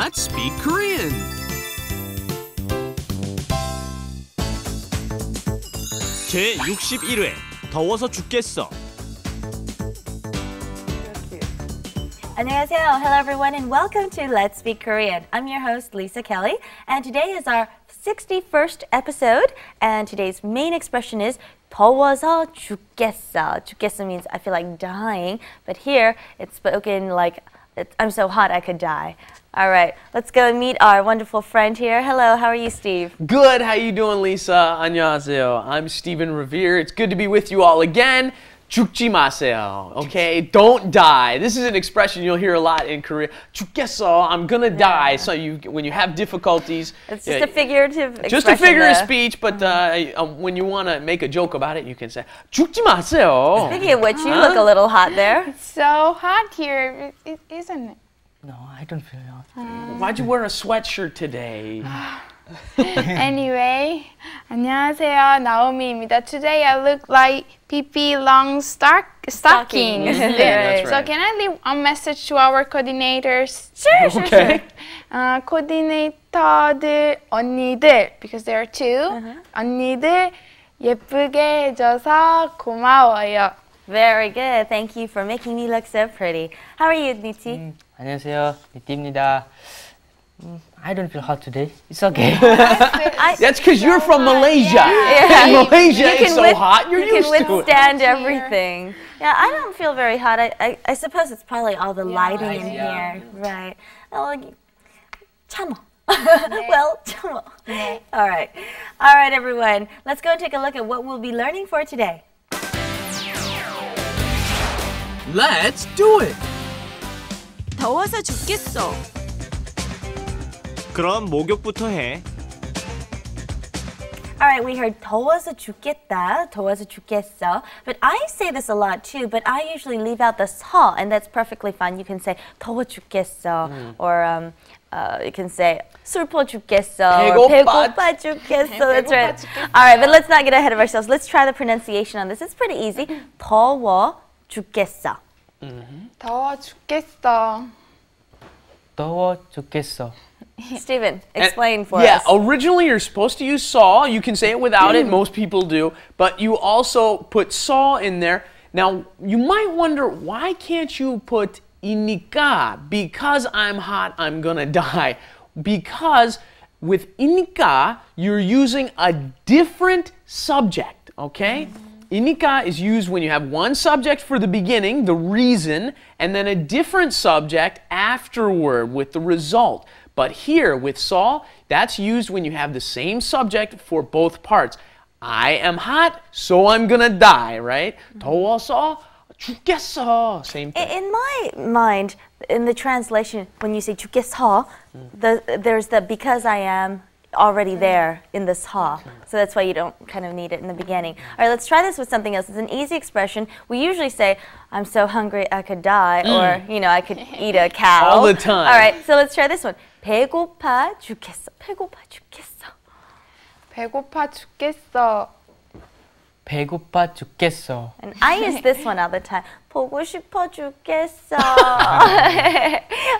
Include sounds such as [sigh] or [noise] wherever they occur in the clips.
Let's speak Korean. 제 61회 더워서 죽겠어. 안녕하세요. Hello everyone and welcome to Let's Speak Korean. I'm your host Lisa Kelly and today is our 61st episode and today's main expression is 더워서 죽겠어. 죽겠어 means I feel like dying, but here it's spoken like I'm so hot I could die. All right, let's go and meet our wonderful friend here. Hello, how are you, Steve? Good, how you doing, Lisa? Annyeonghaseyo. I'm Stephen Revere. It's good to be with you all again. 죽지 마세요. Okay? Don't die. This is an expression you'll hear a lot in Korea. 죽겠어. I'm gonna die. So you when you have difficulties. It's just yeah, a figurative just a expression figure of there. speech, but uh, um, when you want to make a joke about it, you can say 죽지 마세요. Speaking of which, you look a little hot there. so hot here, i- i- isn't it? No, I don't feel hot. Why'd you wear a sweatshirt today? [sighs] anyway, 안녕하세요. 나오미입니다. Today I look like Pippi long stock stockings. stockings. [laughs] yeah, right. So can I leave a message to our coordinators? Sure, sure, sure. Uh, 코디네이터들 언니들 because there are two. Uh-huh. 언니들 예쁘게 해줘서 고마워요. Very good. Thank you for making me look so pretty. How are you, Niti? 음, 안녕하세요. 니티입니다. Mm, I don't feel hot today. It's okay. [laughs] [laughs] That's because you're from Malaysia. Yeah. [laughs] And Malaysia You is can so with- hot. You're you used can to it. withstand everything. Yeah, I don't feel very hot. I, I, I suppose it's probably all the lighting in here. Right. Oh, well, y- 참어. well, 참어. All right. All right, everyone. Let's go and take a look at what we'll be learning for today. Let's do it. 더워서 죽겠어. 그럼 목욕부터 해. All right, we heard 더워서 죽겠다, 더워서 죽겠어. But I say this a lot too, but I usually leave out the 서, and that's perfectly fine. You can say 더워 죽겠어, or um, uh, you can say 슬퍼 죽겠어, or [laughs] 배고파 배고파 죽겠어. That's right. All right, but let's not get ahead of ourselves. Let's try the pronunciation on this. It's pretty easy. 더워 죽겠어. 더워 죽겠어. 더워 죽겠어. [laughs] Stephen, explain for yeah, us. Yeah, originally you're supposed to use saw. You can say it without it. Mm. Most people do. But you also put saw in there. Now, you might wonder why can't you put inika? Because I'm hot, I'm gonna [laughs] die. Because with inika, you're using a different subject, okay? Mm. Inika is used when you have one subject for the beginning, the reason, and then a different subject afterward with the result. But here with saw, that's used when you have the same subject for both parts. I am hot, so I'm gonna die, right? 더워서 죽겠어. Same thing. In my mind, in the translation, when you say 죽겠어, the, there's the because I am already there in this ha. So that's why you don't kind of need it in the beginning. All right, let's try this with something else. It's an easy expression. We usually say, I'm so hungry I could die, or, you know, I could eat a cow. All the time. All right, so let's try this one. 배고파 죽겠어. 배고파 죽겠어. 배고파 죽겠어. 배고파 죽겠어. And I use this one all the time. 보고 싶어 죽겠어. [laughs]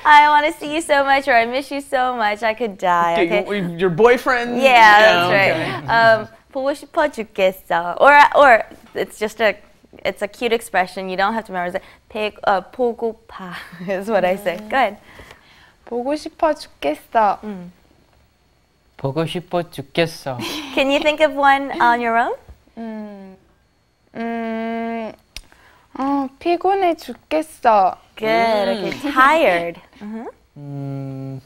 I want to see you so much, or I miss you so much, I could die. Okay, Okay. you- Your boyfriend? Yeah, that's okay. right. Um, 보고 싶어 죽겠어. Or, or it's just a, it's a cute expression. You don't have to memorize it. 배, uh, 보고파 [laughs] is what I say. Good. 보고 싶어 죽겠어. 보고 싶어 죽겠어. Can you think of one on your own? 음, 어, 피곤해 죽겠어. Good. Okay. Tired. 음,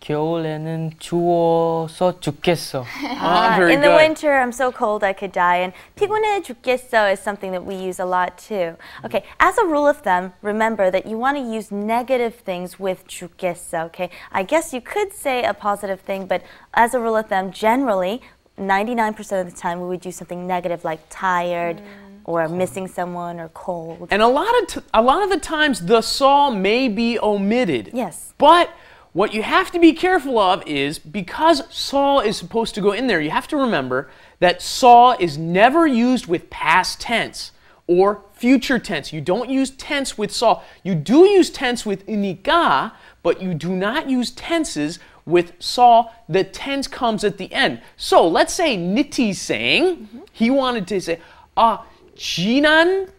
겨울에는 추워서 죽겠어. [laughs] Ah, very in the good. winter, I'm so cold I could die. And 피곤해 죽겠어 is something that we use a lot too. Okay, as a rule of thumb, remember that you want to use negative things with 죽겠어. Okay, I guess you could say a positive thing, but as a rule of thumb, generally, 99% of the time we would use something negative like tired. Or missing someone or cold. And a lot of t- a lot of the times the saw may be omitted. Yes. But what you have to be careful of is because Saul is supposed to go in there, you have to remember that Saul is never used with past tense or future tense. You don't use tense with Saul. You do use tense with Inika, but you do not use tenses with Saul. The tense comes at the end. So let's say Niti saying, mm -hmm. he wanted to say, ah, Jinan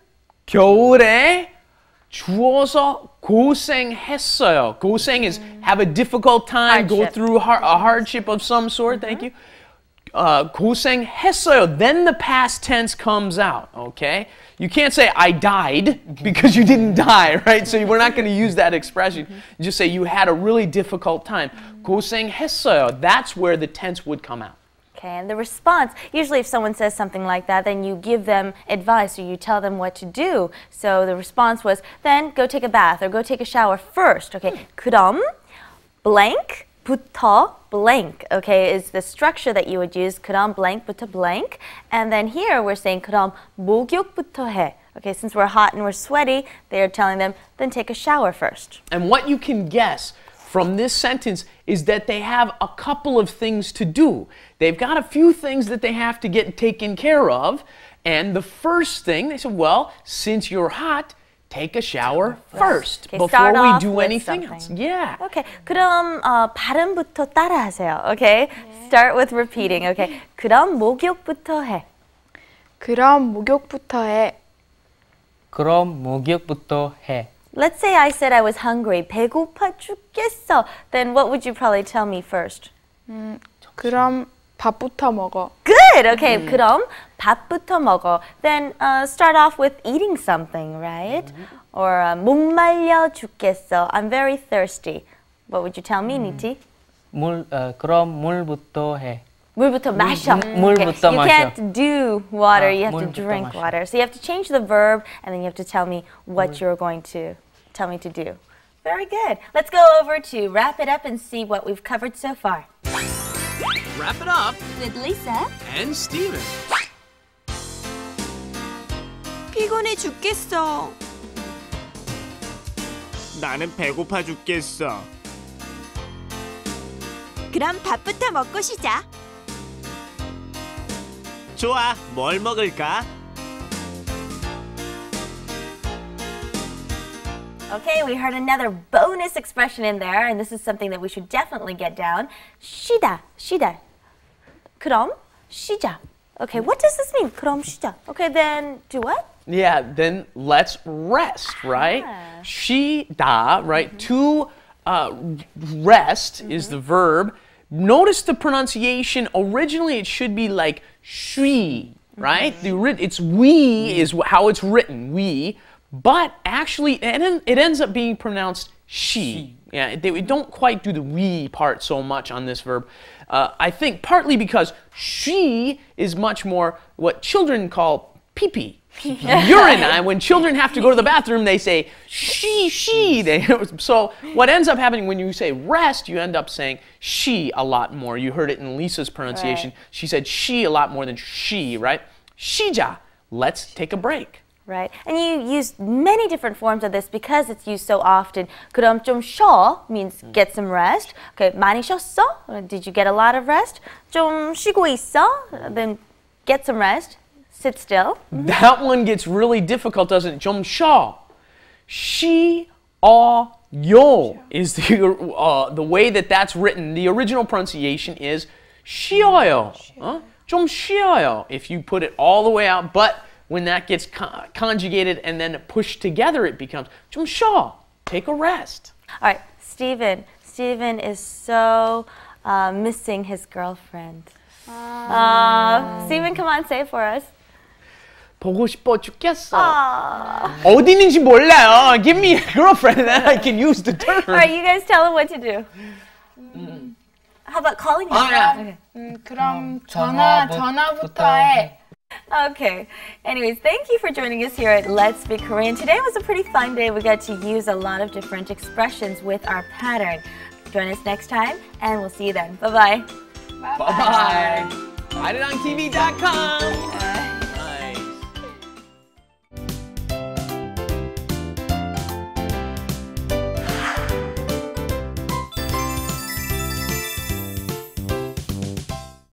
겨울에. 겨울에 추워서 고생했어요. 고생 is have a difficult time, go Hardship. through har- a hardship of some sort. Thank you. Uh, 고생했어요. Then the past tense comes out. Okay, you can't say I died because you didn't die, [laughs] right? So we're not going to use that expression. You just say you had a really difficult time. 고생했어요. That's where the tense would come out. Okay, and the response, usually if someone says something like that, then you give them advice or you tell them what to do. So the response was, then go take a bath or go take a shower first. Okay, 그럼 blank 부터 blank, okay, is the structure that you would use. 그럼 blank부터 blank. And then here we're saying 그럼 목욕부터 해. Okay, since we're hot and we're sweaty, they're telling them, then take a shower first. And what you can guess from this sentence is that they have a couple of things to do. They've got a few things that they have to get taken care of. And the first thing, they said, well, since you're hot, take a shower first Okay, before start we off do with anything else. something. Yeah. Okay, 그럼 어, 발음부터 따라하세요. Okay, start with repeating. Okay, 그럼 목욕부터 해. 그럼 목욕부터 해. 그럼 목욕부터 해. Let's say I said I was hungry. 배고파 죽겠어. Then what would you probably tell me first? 그럼 밥부터 먹어. Good. Okay, 그럼 밥부터 먹어. Then uh, start off with eating something, right? Or uh, 목말려 죽겠어. I'm very thirsty. What would you tell me, Niti? 물 어, 그럼 물부터 해. 물부터 마셔. 물부터 you 마셔. can't do water, 아, you have to 물부터 drink 마셔. water. So you have to change the verb and then you have to tell me what you're going to tell me to do. Very good. Let's go over to wrap it up and see what we've covered so far. Wrap it up with Lisa. and Steven. 피곤해 죽겠어. 나는 배고파 죽겠어. 그럼 밥부터 먹고 쉬자. 좋아, 뭘 먹을까? Okay, we heard another bonus expression in there, and this is something that we should definitely get down. 쉬다, 쉬다. 그럼 쉬자. Okay, what does this mean? 그럼 쉬자. Okay, then do what? Yeah, then let's rest, right? She da, right? To uh, rest is the verb. Notice the pronunciation. Originally, it should be like shui, right? The it's we is how it's written, we. But actually, it, it ends up being pronounced she. Yeah, they don't quite do the we part so much on this verb. Uh, I think partly because she is much more what children call pee pee. [laughs] urine. Uh, When children have to go to the bathroom, they say she, she. They, [laughs] so what ends up happening when you say rest, you end up saying she a lot more. You heard it in Lisa's pronunciation. Right. She said she a lot more than she, right? Shija. Let's take a break. Right. And you use many different forms of this because it's used so often. 그럼 좀 쉬어 means get some rest. Okay, 많이 쉬었어? Uh, Did you get a lot of rest? 좀 쉬고 있어? Then get some rest. Sit still. [laughs] That one gets really difficult, doesn't it? 좀 쉬어. She, uh, yo is the, uh, the way that that's written. The original pronunciation is 쉬어요. Huh? 좀 쉬어요. If you put it all the way out, but when that gets con- conjugated and then pushed together, it becomes 좀 쉬어. Take a rest. All right, Stephen. Stephen is so uh, missing his girlfriend. Uh, Stephen, come on, say it for us. 보고 싶어 죽겠어. Aw. 어디 있는지 몰라요. Give me a girlfriend and then I can use the term. All right, you guys tell him what to do. How about calling him? Oh, yeah. Okay. 음, 그럼 전화 전화부- 전화부터 부터 해. Okay. Anyways, thank you for joining us here at Let's Speak Korean. Today was a pretty fun day. We got to use a lot of different expressions with our pattern. Join us next time, and we'll see you then. Bye bye. Bye